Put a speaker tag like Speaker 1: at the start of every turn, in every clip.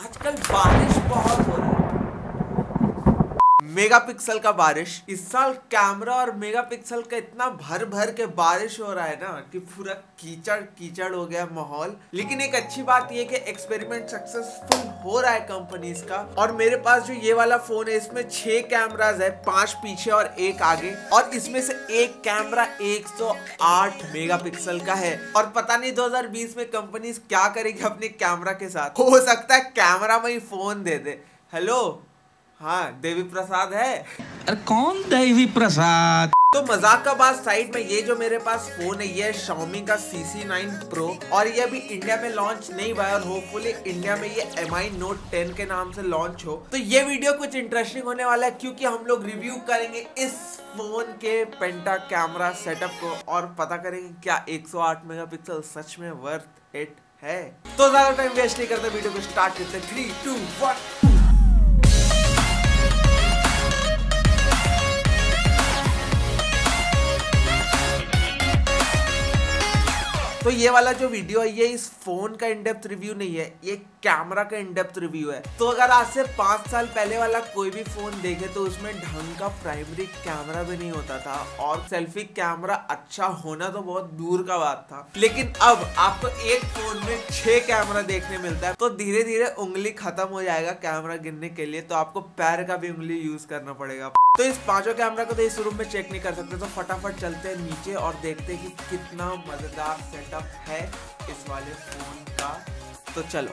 Speaker 1: आजकल बारिश बहुत हो रहा है मेगापिक्सल का बारिश। इस साल कैमरा और मेगापिक्सल का इतना भर भर के बारिश हो रहा है ना कि पूरा कीचड़ कीचड़ हो गया माहौल। लेकिन एक अच्छी बात यह कि एक्सपेरिमेंट सक्सेसफुल हो रहा है कंपनीज़ का। और मेरे पास जो ये वाला फ़ोन है, इसमें छह कैमराज है, पाँच पीछे और एक आगे। और इसमें से एक कैमरा 108 मेगापिक्सल का है। और पता नहीं 2020 में कंपनीज़ क्या करेगी अपने कैमरा के साथ। हो सकता है कैमरा में ही फ़ोन दे दे। हेलो हाँ देवी प्रसाद है।
Speaker 2: अरे कौन देवी प्रसाद?
Speaker 1: तो मज़ाक का बात साइड में ये जो मेरे पास फ़ोन है ये है Xiaomi का CC9 Pro और ये अभी इंडिया में लॉन्च नहीं हुआ है और होपफुली इंडिया में ये Mi Note 10 के नाम से लॉन्च हो। तो ये वीडियो कुछ इंटरेस्टिंग होने वाला है क्योंकि हम लोग रिव्यू करेंगे इस फ़ोन के पेंटा कैमरा सेटअप को और पता करेंगे क्या एक सौ 108 मेगापिक्सल सच में वर्थ इट है। तो ज़्यादा टाइम वेस्ट नहीं करते वीडियो को स्टार्ट करते थ्री टू वन तो ये वाला जो वीडियो है ये इस फ़ोन का इनडेप्थ रिव्यू नहीं है, ये कैमरा का इनडेप्थ रिव्यू है। तो अगर आज से पाँच साल पहले वाला कोई भी फ़ोन देखे तो उसमें ढंग का प्राइमरी कैमरा भी नहीं होता था, और सेल्फी कैमरा अच्छा होना तो बहुत दूर का बात था। लेकिन अब आपको एक फ़ोन में छह कैमरा देखने मिलता है तो धीरे धीरे उंगली खत्म हो जाएगा कैमरा गिनने के लिए तो आपको पैर का भी उंगली यूज़ करना पड़ेगा। तो इस पाँचों कैमरा को तो इस रूम में चेक नहीं कर सकते तो फटाफट चलते हैं नीचे और देखते हैं कि कितना मज़ेदार सेटअप है इस वाले फ़ोन का। तो चलो।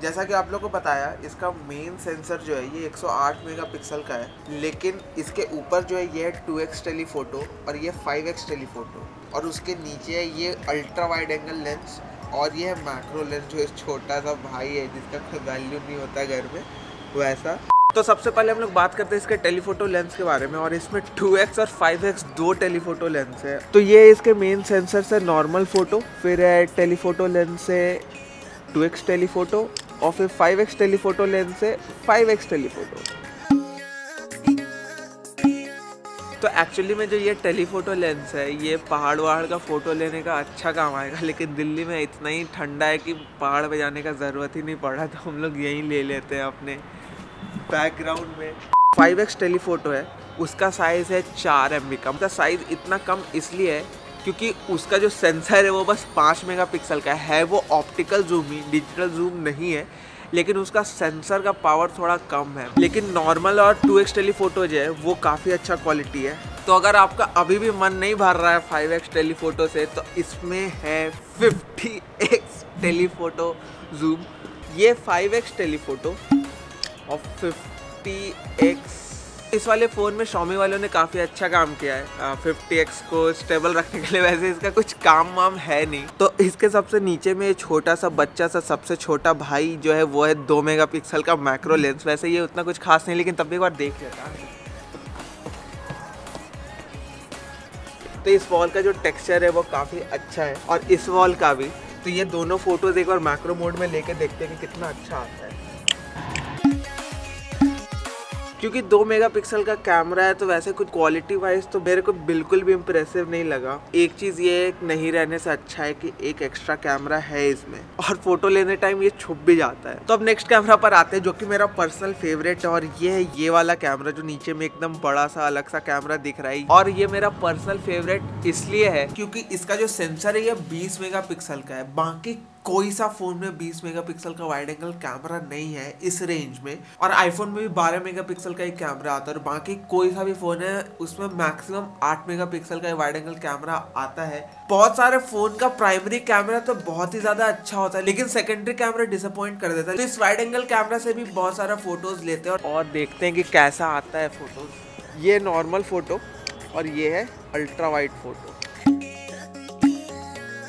Speaker 1: जैसा कि आप लोग को बताया इसका मेन सेंसर जो है ये 108 मेगापिक्सल का है लेकिन इसके ऊपर जो है ये है 2x टेलीफोटो और ये 5x टेलीफोटो और उसके नीचे है ये अल्ट्रा वाइड एंगल लेंस और ये है मैक्रो लेंस जो छोटा सा भाई है जिसका कोई वैल्यू नहीं होता घर में वैसा। तो सबसे पहले हम लोग बात करते हैं इसके टेलीफोटो लेंस के बारे में और इसमें 2x और 5x दो टेलीफोटो लेंस है। तो ये इसके मेन सेंसर से नॉर्मल फ़ोटो फिर है टेलीफोटो लेंस से 2x टेलीफोटो और फिर 5x टेलीफोटो लेंस से 5x टेलीफोटो। तो एक्चुअली में जो ये टेलीफोटो लेंस है, ये पहाड़ वहाड़ का फ़ोटो लेने का अच्छा काम आएगा, लेकिन दिल्ली में इतना ही ठंडा है कि पहाड़ पे जाने का ज़रूरत ही नहीं पड़ा तो हम लोग यहीं ले लेते हैं अपने। बैकग्राउंड में। 5x टेलीफोटो है, उसका साइज़ है चार एम का। उसका साइज़ इतना कम इसलिए है क्योंकि उसका जो सेंसर है वो बस पाँच मेगापिक्सल का है। वो ऑप्टिकल जूम ही डिजिटल जूम नहीं है, लेकिन उसका सेंसर का पावर थोड़ा कम है। लेकिन नॉर्मल और टू एक्स टेलीफोटो जो है, वो काफ़ी अच्छा क्वालिटी है। तो अगर आपका अभी भी मन नहीं भर रहा है फाइव एक्स टेलीफोटो से तो इसमें है फिफ्टी एक्स टेलीफोटो जूम ये फाइव एक्स टेलीफोटो और फिफ्टी एक्स इस वाले फ़ोन में शॉमी वालों ने काफ़ी अच्छा काम किया है। फिफ्टी एक्स को स्टेबल रखने के लिए। वैसे इसका कुछ काम वाम है नहीं। तो इसके सबसे नीचे में छोटा सा बच्चा सा सबसे छोटा भाई जो है, वो है दो मेगापिक्सल का मैक्रो लेंस वैसे ये उतना कुछ खास नहीं, लेकिन तब भी एक बार देख लेता तो इस वॉल का जो टेक्सचर है, वो काफ़ी अच्छा है। और इस वॉल का भी। तो ये दोनों फ़ोटोज़ एक बार मैक्रो मोड में लेके देखते हैं कि कितना अच्छा आता है। क्योंकि दो मेगापिक्सल का कैमरा है तो वैसे कुछ क्वालिटी वाइज तो मेरे को बिल्कुल भी इम्प्रेसिव नहीं लगा। एक चीज़ ये नहीं रहने से अच्छा है कि एक एक्स्ट्रा कैमरा है इसमें। और फ़ोटो लेने टाइम ये छुप भी जाता है। तो अब नेक्स्ट कैमरा पर आते हैं, जो कि मेरा पर्सनल फेवरेट है, और ये है ये वाला कैमरा जो नीचे में एकदम बड़ा सा, अलग सा कैमरा दिख रहा है। और ये मेरा पर्सनल फेवरेट इसलिए है, क्योंकि इसका जो सेंसर है, ये बीस मेगा का है। बाकी कोई सा फ़ोन में 20 मेगापिक्सल का वाइड एंगल कैमरा नहीं है इस रेंज में। और आईफोन में भी 12 मेगापिक्सल का एक कैमरा आता है और बाकी कोई सा भी फ़ोन है, उसमें मैक्सिमम 8 मेगापिक्सल का वाइड एंगल कैमरा आता है। बहुत सारे फ़ोन का प्राइमरी कैमरा तो बहुत ही ज़्यादा अच्छा होता है, लेकिन सेकेंडरी कैमरा डिसअपॉइंट कर देता है। तो इस वाइड एंगल कैमरा से भी बहुत सारा फ़ोटोज़ लेते हैं और देखते हैं कि कैसा आता है फ़ोटोज़ ये नॉर्मल फ़ोटो और ये है अल्ट्रा वाइड फ़ोटो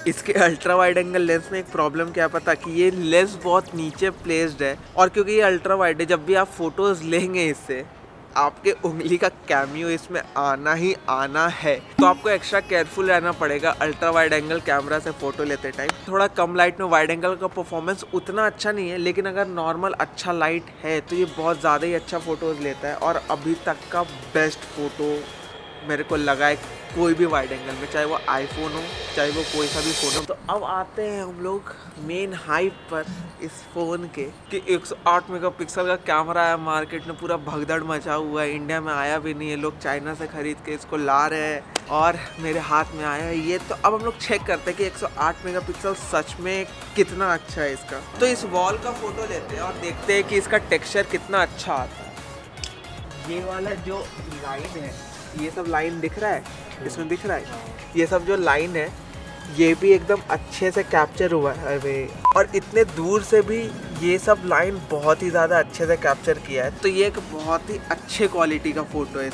Speaker 1: इसके अल्ट्रा वाइड एंगल लेंस में एक प्रॉब्लम क्या पता कि ये लेंस बहुत नीचे प्लेस्ड है और क्योंकि ये अल्ट्रा वाइड है, जब भी आप फ़ोटोज़ लेंगे इससे, आपके उंगली का कैमियो इसमें आना ही आना है। तो आपको एक्स्ट्रा केयरफुल रहना पड़ेगा अल्ट्रा वाइड एंगल कैमरा से फ़ोटो लेते टाइम थोड़ा कम लाइट में वाइड एंगल का परफॉर्मेंस उतना अच्छा नहीं है, लेकिन अगर नॉर्मल अच्छा लाइट है तो ये बहुत ज़्यादा ही अच्छा फ़ोटोज़ लेता है और अभी तक का बेस्ट फ़ोटो मेरे को लगा है कोई भी वाइड एंगल में, चाहे वो आईफोन हो, चाहे वो कोई सा भी फ़ोन हो। तो अब आते हैं हम लोग मेन हाइप पर इस फ़ोन के, कि 108 मेगापिक्सल का कैमरा है मार्केट में पूरा भगदड़ मचा हुआ है इंडिया में आया भी नहीं है, लोग चाइना से ख़रीद के इसको ला रहे हैं, और मेरे हाथ में आया है ये। तो अब हम लोग चेक करते हैं कि 108 मेगापिक्सल सच में कितना अच्छा है इसका। तो इस वॉल का फ़ोटो लेते हैं और देखते हैं कि इसका टेक्सचर कितना अच्छा आता है। ये वाला जो लाइन है ये सब लाइन दिख रहा है? इसमें दिख रहा है? ये सब जो लाइन है, ये भी एकदम अच्छे से कैप्चर हुआ है अरे और इतने दूर से भी ये सब लाइन बहुत ही ज़्यादा अच्छे से कैप्चर किया है। तो ये एक बहुत ही अच्छे क्वालिटी का फ़ोटो है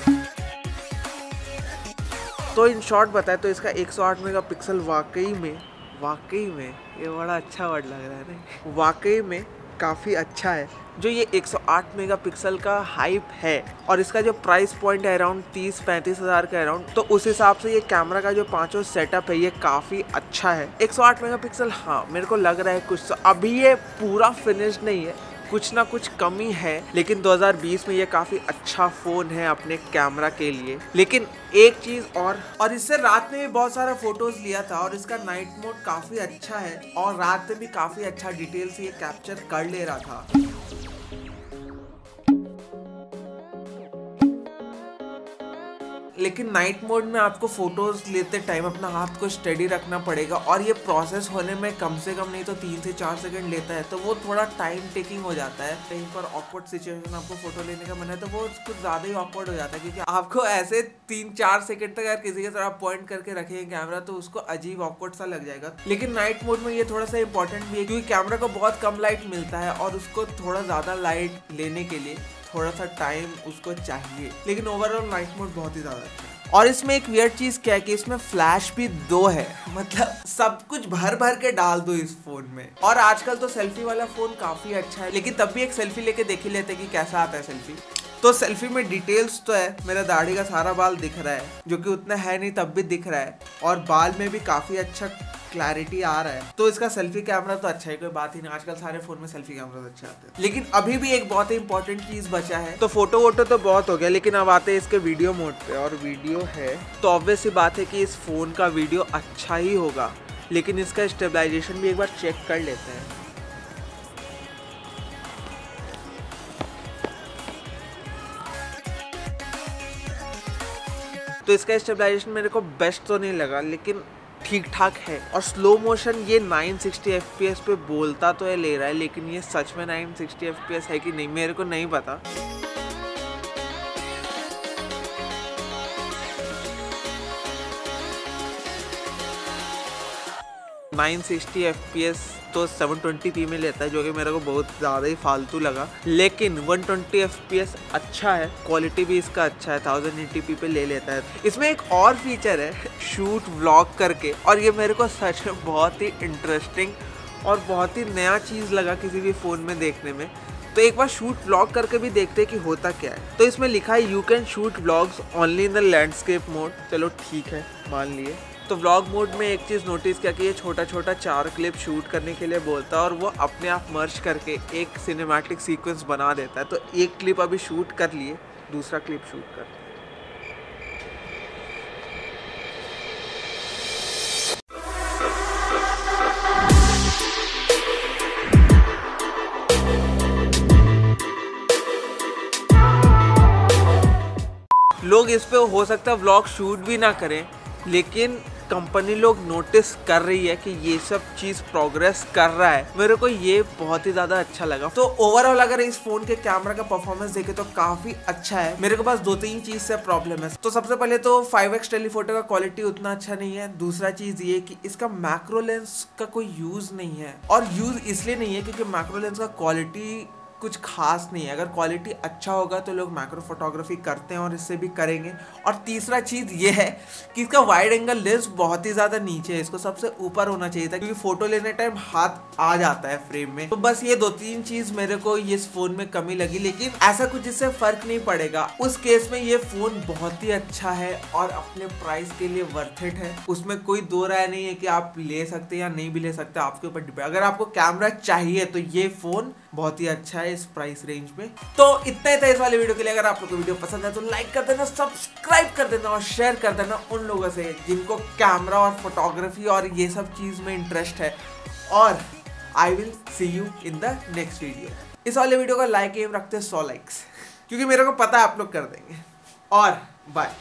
Speaker 1: तो इन शॉर्ट बताए तो इसका 108 मेगापिक्सल वाकई में वाकई में ये बड़ा अच्छा वर्ड लग रहा है ना? वाकई में काफ़ी अच्छा है। जो ये 108 मेगापिक्सल का हाइप है और इसका जो प्राइस पॉइंट है अराउंड 30 पैंतीस हज़ार का अराउंड तो उस हिसाब से ये कैमरा का जो पाँचों सेटअप है, ये काफ़ी अच्छा है। 108 मेगापिक्सल हाँ मेरे को लग रहा है कुछ तो अभी ये पूरा फिनिश नहीं है कुछ ना कुछ कमी है, लेकिन 2020 में ये काफ़ी अच्छा फ़ोन है अपने कैमरा के लिए। लेकिन एक चीज़ और और इससे रात में भी बहुत सारा फ़ोटोज़ लिया था, और इसका नाइट मोड काफ़ी अच्छा है, और रात में भी काफ़ी अच्छा डिटेल से ये कैप्चर कर ले रहा था। लेकिन नाइट मोड में आपको फ़ोटोज़ लेते टाइम अपना हाथ को स्टडी रखना पड़ेगा और ये प्रोसेस होने में कम से कम नहीं तो तीन से चार सेकंड लेता है तो वो थोड़ा टाइम टेकिंग हो जाता है। कहीं पर ऑकवर्ड सिचुएशन आपको फ़ोटो लेने का मन है तो वो कुछ ज़्यादा ही ऑकवर्ड हो जाता है क्योंकि आपको ऐसे तीन चार सेकंड तक अगर किसी के तरफ़ पॉइंट करके रखेंगे कैमरा तो उसको अजीब ऑकवर्ड सा लग जाएगा। लेकिन नाइट मोड में ये थोड़ा सा इंपॉर्टेंट भी है, क्योंकि कैमरा को बहुत कम लाइट मिलता है और उसको थोड़ा ज़्यादा लाइट लेने के लिए। थोड़ा सा टाइम उसको चाहिए। लेकिन ओवरऑल नाइट मोड बहुत ही ज़्यादा अच्छा है। और इसमें एक वियर चीज़ क्या है कि इसमें फ्लैश भी दो है। मतलब सब कुछ भर भर के डाल दो इस फ़ोन में। और आजकल तो सेल्फी वाला फ़ोन काफ़ी अच्छा है, लेकिन तब भी एक सेल्फी लेके देख ही लेते कि कैसा आता है सेल्फी तो सेल्फी में डिटेल्स तो है, मेरा दाढ़ी का सारा बाल दिख रहा है, जो कि उतना है नहीं तब भी दिख रहा है। और बाल में भी काफ़ी अच्छा क्लैरिटी आ रहा है। तो इसका सेल्फी कैमरा तो अच्छा है, कोई बात ही नहीं। आजकल सारे फ़ोन में सेल्फी कैमरा अच्छे आते हैं। लेकिन अभी भी एक बहुत ही इंपॉर्टेंट चीज़ बचा है। तो फ़ोटो वोटो तो बहुत हो गया, लेकिन अब आते हैं इसके वीडियो मोड पे। और वीडियो है तो ऑब्वियस सी बात है कि इस फ़ोन का वीडियो अच्छा ही होगा। लेकिन इसका स्टेबलाइजेशन भी एक बार चेक कर लेते हैं। तो इसका स्टेबलाइजेशन मेरे को बेस्ट तो नहीं लगा, लेकिन ठीक ठाक है। और स्लो मोशन ये 960 सिक्सटी पे बोलता तो है, ले रहा है, लेकिन ये सच में 960 सिक्सटी है कि नहीं, मेरे को नहीं पता। 960 fps तो 720p में लेता है, जो कि मेरे को बहुत ज़्यादा ही फालतू लगा। लेकिन 120 fps अच्छा है क्वालिटी भी इसका अच्छा है 1080p पे ले लेता है। इसमें एक और फीचर है शूट व्लॉग करके। और ये मेरे को सच में बहुत ही इंटरेस्टिंग और बहुत ही नया चीज़ लगा किसी भी फ़ोन में देखने में। तो एक बार शूट व्लॉग करके भी देखते हैं कि होता क्या है। तो इसमें लिखा है you can shoot vlogs only in the landscape mode चलो ठीक है, मान लिए। तो व्लॉग मोड में एक चीज़ नोटिस किया कि ये छोटा छोटा चार क्लिप शूट करने के लिए बोलता है और वो अपने आप मर्ज करके एक सिनेमैटिक सीक्वेंस बना देता है। तो एक क्लिप अभी शूट कर लिए, दूसरा क्लिप शूट कर लोग इस पे हो सकता है व्लॉग शूट भी ना करें, लेकिन कंपनी लोग नोटिस कर रही है कि ये सब चीज़ प्रोग्रेस कर रहा है। मेरे को ये बहुत ही ज़्यादा अच्छा लगा। तो ओवरऑल अगर इस फ़ोन के कैमरा का परफॉर्मेंस देखे तो काफ़ी अच्छा है। मेरे को पास दो तीन चीज़ से प्रॉब्लम है। तो सबसे पहले तो फाइव एक्स टेलीफोटो का क्वालिटी उतना अच्छा नहीं है। दूसरा चीज़ ये कि इसका मैक्रो लेंस का कोई यूज़ नहीं है। और यूज़ इसलिए नहीं है क्योंकि मैक्रो लेंस का क्वालिटी कुछ खास नहीं है। अगर क्वालिटी अच्छा होगा तो लोग माइक्रो फोटोग्राफी करते हैं और इससे भी करेंगे। और तीसरा चीज़ ये है कि इसका वाइड एंगल लेंस बहुत ही ज़्यादा नीचे है। इसको सबसे ऊपर होना चाहिए था क्योंकि फ़ोटो लेने टाइम हाथ आ जाता है फ्रेम में। तो बस ये दो तीन चीज़ मेरे को इस फ़ोन में कमी लगी, लेकिन ऐसा कुछ इससे फ़र्क नहीं पड़ेगा। उस केस में ये फ़ोन बहुत ही अच्छा है और अपने प्राइस के लिए वर्थ इट है। उसमें कोई दो राय नहीं है कि आप ले सकते या नहीं भी ले सकते, आपके ऊपर डिपेंड अगर आपको कैमरा चाहिए तो ये फ़ोन बहुत ही अच्छा है। इस प्राइस रेंज में। तो इतना ही था इस वाले वीडियो के लिए। अगर आप लोग को वीडियो पसंद है तो लाइक कर देना सब्सक्राइब कर देना और शेयर कर देना उन लोगों से जिनको कैमरा और फोटोग्राफी और ये सब चीज़ में इंटरेस्ट है। और I will see you in the next video इस वाले वीडियो का लाइक एम रखते हैं सौ लाइक्स क्योंकि मेरे को पता है आप लोग कर देंगे। और बाय